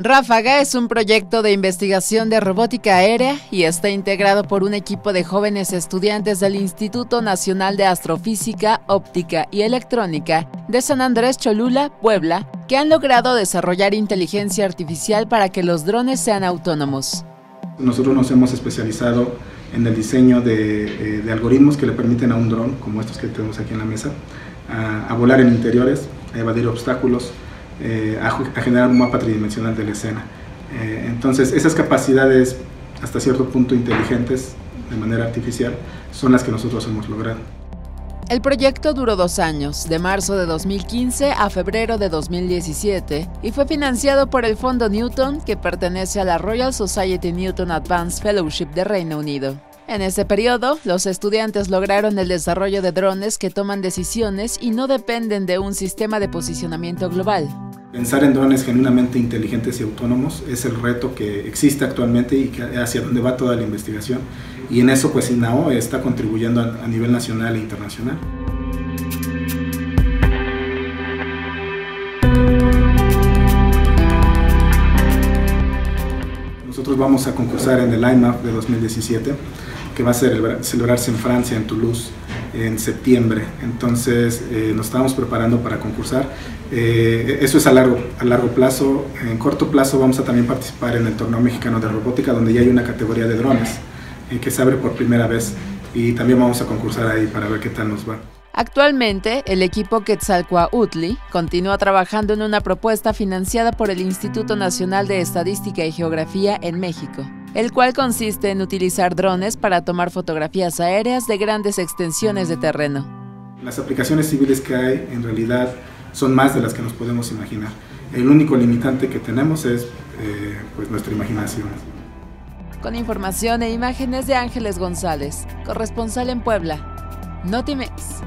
Ráfaga es un proyecto de investigación de robótica aérea y está integrado por un equipo de jóvenes estudiantes del Instituto Nacional de Astrofísica, Óptica y Electrónica de San Andrés Cholula, Puebla, que han logrado desarrollar inteligencia artificial para que los drones sean autónomos. Nosotros nos hemos especializado en el diseño de, eh, algoritmos que le permiten a un dron, como estos que tenemos aquí en la mesa, a volar en interiores, a evadir obstáculos, eh, a, generar un mapa tridimensional de la escena. Eh, entonces, esas capacidades, hasta cierto punto inteligentes, de manera artificial, son las que nosotros hemos logrado. El proyecto duró dos años, de marzo de 2015 a febrero de 2017, y fue financiado por el Fondo Newton, que pertenece a la Royal Society Newton Advanced Fellowship de Reino Unido. En ese periodo, los estudiantes lograron el desarrollo de drones que toman decisiones y no dependen de un sistema de posicionamiento global. Pensar en drones genuinamente inteligentes y autónomos es el reto que existe actualmente y hacia donde va toda la investigación. Y en eso pues INAO está contribuyendo a, nivel nacional e internacional. Nosotros vamos a concursar en el IMAP de 2017 que va a celebrarse en Francia, en Toulouse, en septiembre. Entonces eh, nos estamos preparando para concursar. Eh, eso es a largo, a largo plazo. En corto plazo vamos a también participar en el Torneo Mexicano de Robótica, donde ya hay una categoría de drones eh, que se abre por primera vez. Y también vamos a concursar ahí para ver qué tal nos va. Actualmente, el equipo Quetzalcoatl continúa trabajando en una propuesta financiada por el Instituto Nacional de Estadística y Geografía en México el cual consiste en utilizar drones para tomar fotografías aéreas de grandes extensiones de terreno. Las aplicaciones civiles que hay en realidad son más de las que nos podemos imaginar. El único limitante que tenemos es eh, pues nuestra imaginación. Con información e imágenes de Ángeles González, corresponsal en Puebla. Notimex.